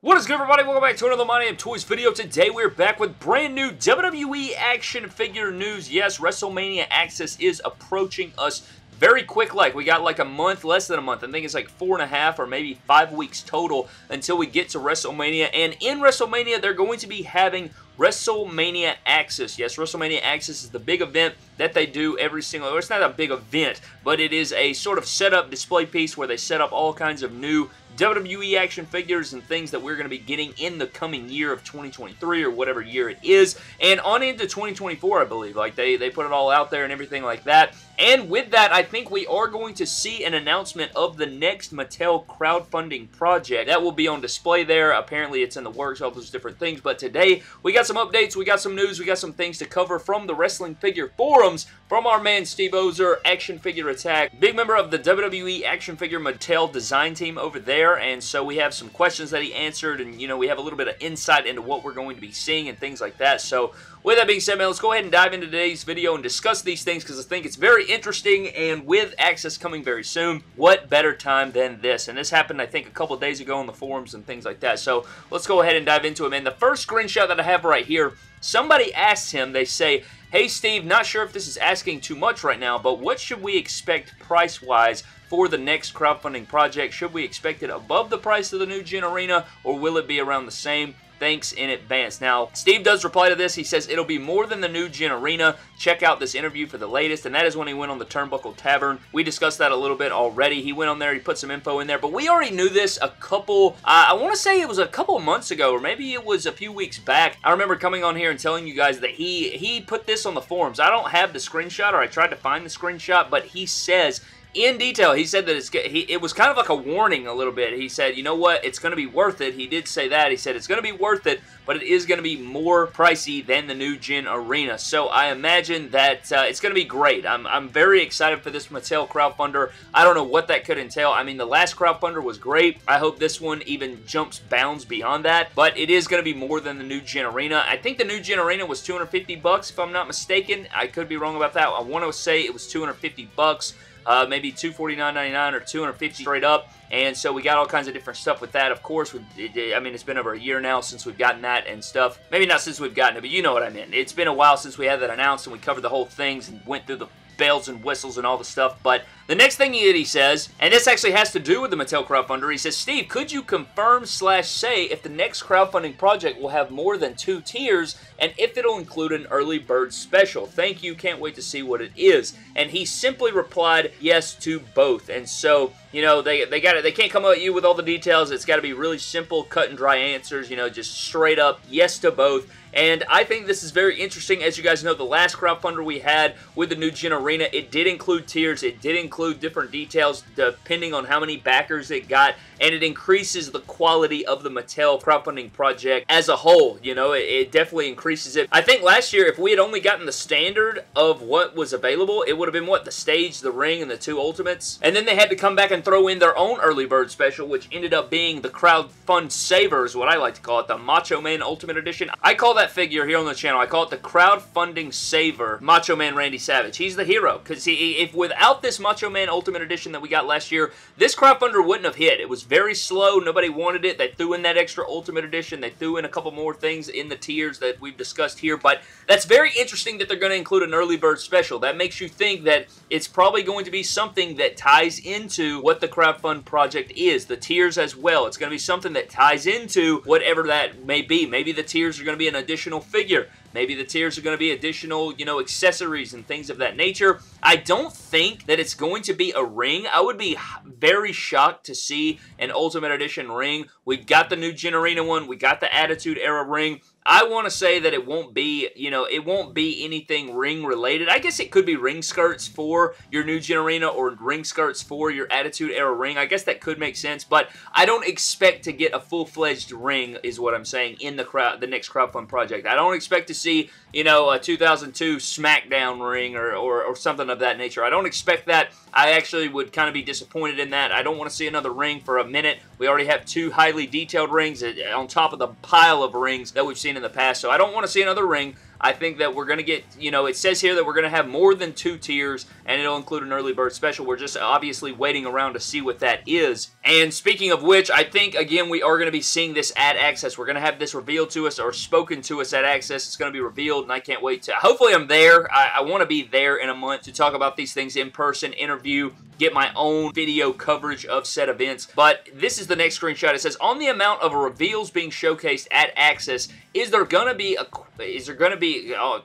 What is good everybody? Welcome back to another My Damn Toys video. Today we're back with brand new WWE action figure news. Yes, WrestleMania Axxess is approaching us very quick like. We got like a month, less than a month. I think it's like four and a half or maybe five weeks total until we get to WrestleMania. And in WrestleMania, they're going to be having WrestleMania Axxess. Yes, WrestleMania Axxess is the big event that they do every single, it's not a big event, but it is a sort of setup display piece where they set up all kinds of new WWE action figures and things that we're going to be getting in the coming year of 2023 or whatever year it is. And on into 2024, I believe. Like, they, they put it all out there and everything like that. And with that, I think we are going to see an announcement of the next Mattel crowdfunding project. That will be on display there. Apparently, it's in the works, all those different things. But today, we got some updates, we got some news, we got some things to cover from the Wrestling Figure Forums from our man Steve Ozer, Action Figure Attack. Big member of the WWE Action Figure Mattel design team over there. And so we have some questions that he answered. And, you know, we have a little bit of insight into what we're going to be seeing and things like that. So with that being said, man, let's go ahead and dive into today's video and discuss these things because I think it's very interesting and with Axxess coming very soon, what better time than this? And this happened, I think, a couple days ago on the forums and things like that. So let's go ahead and dive into it, man. The first screenshot that I have right here, somebody asks him, they say, Hey Steve, not sure if this is asking too much right now, but what should we expect price-wise for the next crowdfunding project? Should we expect it above the price of the new Gen Arena, or will it be around the same? Thanks in advance. Now, Steve does reply to this. He says, it'll be more than the new Gen Arena. Check out this interview for the latest, and that is when he went on the Turnbuckle Tavern. We discussed that a little bit already. He went on there, he put some info in there, but we already knew this a couple, uh, I want to say it was a couple months ago, or maybe it was a few weeks back. I remember coming on here and telling you guys that he, he put this on the forums. I don't have the screenshot, or I tried to find the screenshot, but he says in detail, he said that it's he, it was kind of like a warning a little bit. He said, you know what, it's going to be worth it. He did say that. He said it's going to be worth it, but it is going to be more pricey than the new Gen Arena. So I imagine that uh, it's going to be great. I'm, I'm very excited for this Mattel crowdfunder. I don't know what that could entail. I mean, the last crowdfunder was great. I hope this one even jumps bounds beyond that, but it is going to be more than the new Gen Arena. I think the new Gen Arena was 250 bucks, if I'm not mistaken. I could be wrong about that. I want to say it was 250 bucks uh, maybe $249.99 or 250 straight up. And so we got all kinds of different stuff with that. Of course, it, I mean, it's been over a year now since we've gotten that and stuff. Maybe not since we've gotten it, but you know what I mean. It's been a while since we had that announced and we covered the whole things and went through the bells and whistles and all the stuff. But the next thing that he says, and this actually has to do with the Mattel crowdfunder, he says, Steve, could you confirm slash say if the next crowdfunding project will have more than two tiers and if it'll include an early bird special? Thank you. Can't wait to see what it is. And he simply replied yes to both. And so, you know, they, they got it. They can't come at you with all the details. It's got to be really simple, cut and dry answers, you know, just straight up yes to both. And I think this is very interesting. As you guys know, the last crowdfunder we had with the new Gen Arena, it did include tiers. It did include different details depending on how many backers it got. And it increases the quality of the Mattel crowdfunding project as a whole. You know, it, it definitely increases it. I think last year, if we had only gotten the standard of what was available, it would have been, what, the stage, the ring, and the two ultimates? And then they had to come back and throw in their own early bird special, which ended up being the crowdfund savers, what I like to call it, the Macho Man Ultimate Edition. I call that figure here on the channel. I call it the crowdfunding saver Macho Man Randy Savage. He's the hero because he, if without this Macho Man Ultimate Edition that we got last year, this crowdfunder wouldn't have hit. It was very slow. Nobody wanted it. They threw in that extra Ultimate Edition. They threw in a couple more things in the tiers that we've discussed here, but that's very interesting that they're going to include an early bird special. That makes you think that it's probably going to be something that ties into what the crowdfund project is, the tiers as well. It's going to be something that ties into whatever that may be. Maybe the tiers are going to be an additional figure. Maybe the tiers are going to be additional, you know, accessories and things of that nature. I don't think that it's going to be a ring. I would be very shocked to see an Ultimate Edition ring. We've got the new Gen Arena one. We got the Attitude Era ring. I want to say that it won't be, you know, it won't be anything ring related. I guess it could be ring skirts for your new Gen Arena or ring skirts for your Attitude Era ring. I guess that could make sense, but I don't expect to get a full-fledged ring is what I'm saying in the crowd, the next crowdfund project. I don't expect to see, you know, a 2002 SmackDown ring or, or, or something of that nature. I don't expect that. I actually would kind of be disappointed in that. I don't want to see another ring for a minute. We already have two highly detailed rings eh, on top of the pile of rings that we've seen in the past, so I don't want to see another ring. I think that we're going to get, you know, it says here that we're going to have more than two tiers, and it'll include an early bird special. We're just obviously waiting around to see what that is. And speaking of which, I think, again, we are going to be seeing this at Axxess. We're going to have this revealed to us or spoken to us at Axxess. It's going to be revealed, and I can't wait to... Hopefully I'm there. I, I want to be there in a month to talk about these things in person, interview, get my own video coverage of said events. But this is the next screenshot. It says, on the amount of reveals being showcased at Axxess, is there gonna be a is there gonna be oh,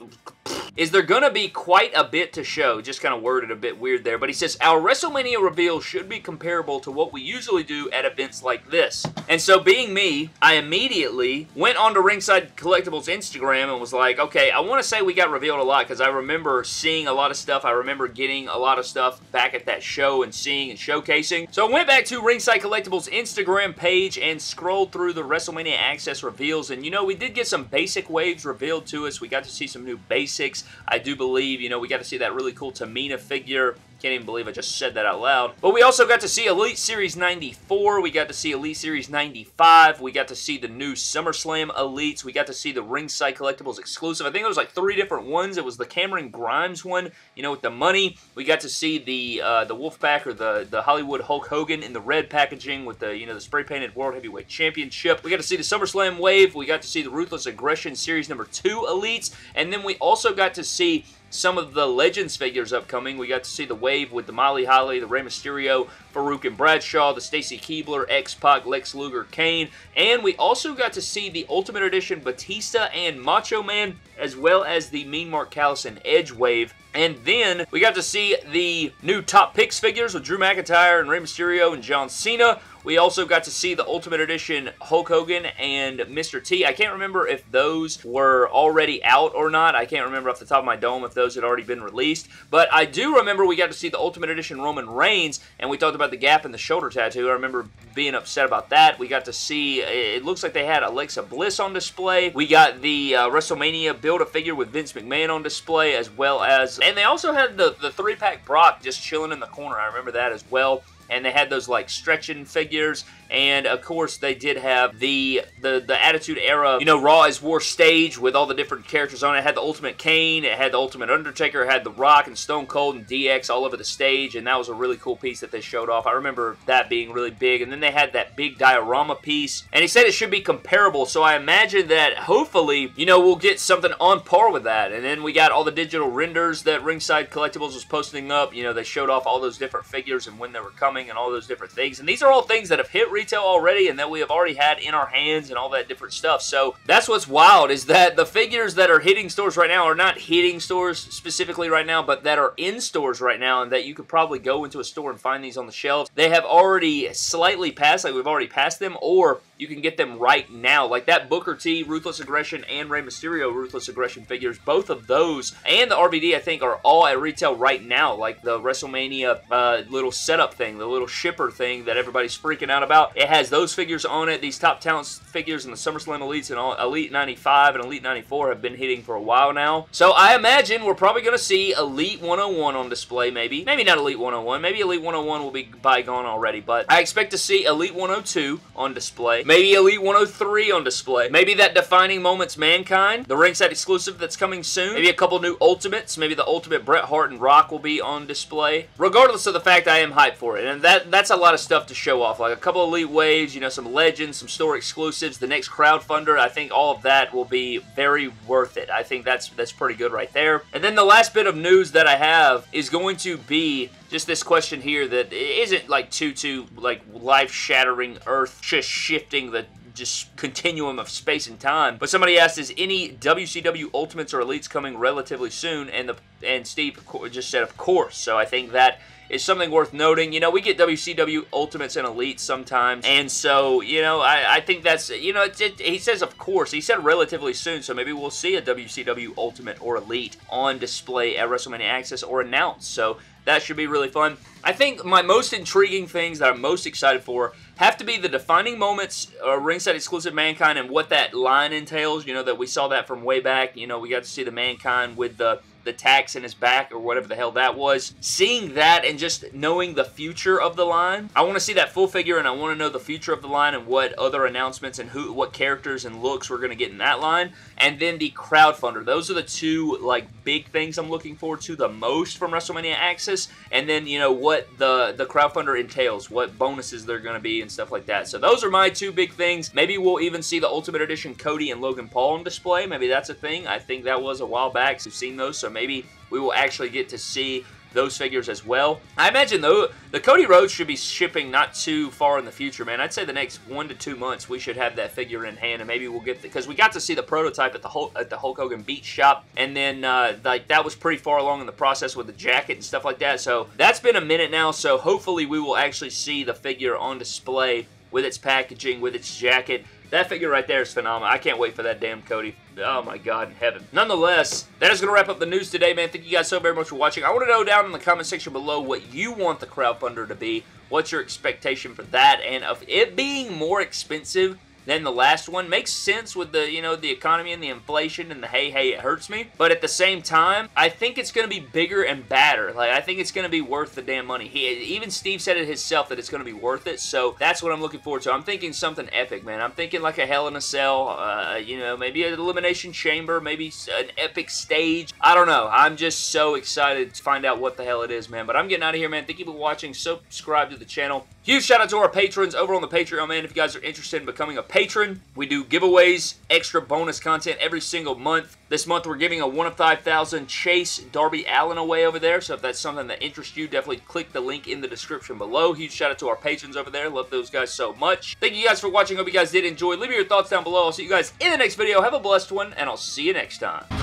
is there going to be quite a bit to show? Just kind of worded a bit weird there. But he says, our WrestleMania reveal should be comparable to what we usually do at events like this. And so being me, I immediately went onto Ringside Collectibles Instagram and was like, okay, I want to say we got revealed a lot because I remember seeing a lot of stuff. I remember getting a lot of stuff back at that show and seeing and showcasing. So I went back to Ringside Collectibles Instagram page and scrolled through the WrestleMania Axxess reveals. And you know, we did get some basic waves revealed to us. We got to see some new basics. I do believe, you know, we got to see that really cool Tamina figure can't even believe I just said that out loud. But we also got to see Elite Series 94. We got to see Elite Series 95. We got to see the new SummerSlam Elites. We got to see the Ringside Collectibles exclusive. I think it was like three different ones. It was the Cameron Grimes one, you know, with the money. We got to see the uh, the Wolfpac or the, the Hollywood Hulk Hogan in the red packaging with the, you know, the spray-painted World Heavyweight Championship. We got to see the SummerSlam Wave. We got to see the Ruthless Aggression Series number 2 Elites. And then we also got to see some of the Legends figures upcoming. We got to see the Wave with the Molly Holly, the Rey Mysterio, Faarooq and Bradshaw, the Stacy Keibler, X-Pac, Lex Luger, Kane, and we also got to see the Ultimate Edition Batista and Macho Man, as well as the Mean Mark Callous and Edge Wave. And then we got to see the new Top Picks figures with Drew McIntyre and Rey Mysterio and John Cena. We also got to see the Ultimate Edition Hulk Hogan and Mr. T. I can't remember if those were already out or not. I can't remember off the top of my dome if those had already been released. But I do remember we got to see the Ultimate Edition Roman Reigns, and we talked about the gap in the shoulder tattoo. I remember being upset about that. We got to see, it looks like they had Alexa Bliss on display. We got the uh, WrestleMania Build-A-Figure with Vince McMahon on display, as well as, and they also had the, the three-pack Brock just chilling in the corner. I remember that as well and they had those like stretching figures. And of course they did have the the the attitude era you know raw is war stage with all the different characters on it. it had the ultimate kane it had the ultimate undertaker had the rock and stone cold and dx all over the stage. And that was a really cool piece that they showed off. I remember that being really big. And then they had that big diorama piece. And he said it should be comparable. So i imagine that hopefully you know we'll get something on par with that. And then we got all the digital renders that ringside collectibles was posting up. You know they showed off all those different figures and when they were coming and all those different things and these are all things that have hit retail already and that we have already had in our hands and all that different stuff. So that's what's wild is that the figures that are hitting stores right now are not hitting stores specifically right now, but that are in stores right now and that you could probably go into a store and find these on the shelves. They have already slightly passed, like we've already passed them, or you can get them right now. Like that Booker T, Ruthless Aggression, and Rey Mysterio Ruthless Aggression figures, both of those, and the RVD, I think, are all at retail right now. Like the WrestleMania uh, little setup thing, the little shipper thing that everybody's freaking out about. It has those figures on it. These top talents figures and the SummerSlam Elites and all, Elite 95 and Elite 94 have been hitting for a while now. So I imagine we're probably going to see Elite 101 on display, maybe. Maybe not Elite 101. Maybe Elite 101 will be bygone already, but I expect to see Elite 102 on display. Maybe Elite 103 on display. Maybe that Defining Moments Mankind, the ringside exclusive that's coming soon. Maybe a couple new Ultimates. Maybe the Ultimate Bret Hart and Rock will be on display. Regardless of the fact I am hyped for it. And that that's a lot of stuff to show off. Like a couple Elite Waves, you know, some Legends, some store exclusives, the next crowdfunder. I think all of that will be very worth it. I think that's that's pretty good right there. And then the last bit of news that I have is going to be just this question here that isn't like too too like life-shattering, earth just shifting the just continuum of space and time. But somebody asked, is any WCW Ultimates or Elites coming relatively soon? And the and Steve just said, of course. So I think that is something worth noting. You know, we get WCW Ultimates and Elites sometimes, and so, you know, I, I think that's, you know, it, he says, of course, he said relatively soon, so maybe we'll see a WCW Ultimate or Elite on display at WrestleMania Axxess or announced, so that should be really fun. I think my most intriguing things that I'm most excited for have to be the defining moments, uh, ringside exclusive Mankind, and what that line entails. You know, that we saw that from way back. You know, we got to see the Mankind with the the tacks in his back or whatever the hell that was. Seeing that and just knowing the future of the line, I want to see that full figure and I want to know the future of the line and what other announcements and who, what characters and looks we're going to get in that line. And then the crowdfunder. Those are the two like big things I'm looking forward to the most from WrestleMania Axxess. And then you know what the the crowdfunder entails, what bonuses they're going to be and stuff like that. So those are my two big things. Maybe we'll even see the Ultimate Edition Cody and Logan Paul on display. Maybe that's a thing. I think that was a while back. So we've seen those. So maybe we will actually get to see those figures as well. I imagine though the Cody Rhodes should be shipping not too far in the future, man. I'd say the next one to two months we should have that figure in hand, and maybe we'll get because we got to see the prototype at the Hulk, at the Hulk Hogan Beach Shop, and then uh, like that was pretty far along in the process with the jacket and stuff like that. So that's been a minute now. So hopefully we will actually see the figure on display with its packaging, with its jacket. That figure right there is phenomenal. I can't wait for that damn Cody. Oh my God in heaven. Nonetheless, that is going to wrap up the news today, man. Thank you guys so very much for watching. I want to know down in the comment section below what you want the crowdfunder to be. What's your expectation for that? And of it being more expensive than the last one. Makes sense with the, you know, the economy and the inflation and the hey, hey, it hurts me. But at the same time, I think it's going to be bigger and badder. Like, I think it's going to be worth the damn money. He, even Steve said it himself that it's going to be worth it. So that's what I'm looking forward to. I'm thinking something epic, man. I'm thinking like a Hell in a Cell, uh, you know, maybe an Elimination Chamber, maybe an epic stage. I don't know. I'm just so excited to find out what the hell it is, man. But I'm getting out of here, man. Thank you for watching. Subscribe to the channel. Huge shout out to our patrons over on the Patreon, man. If you guys are interested in becoming a patron, we do giveaways, extra bonus content every single month. This month, we're giving a 1 of 5,000 Chase Darby Allin away over there. So if that's something that interests you, definitely click the link in the description below. Huge shout out to our patrons over there. Love those guys so much. Thank you guys for watching. Hope you guys did enjoy. Leave me your thoughts down below. I'll see you guys in the next video. Have a blessed one, and I'll see you next time.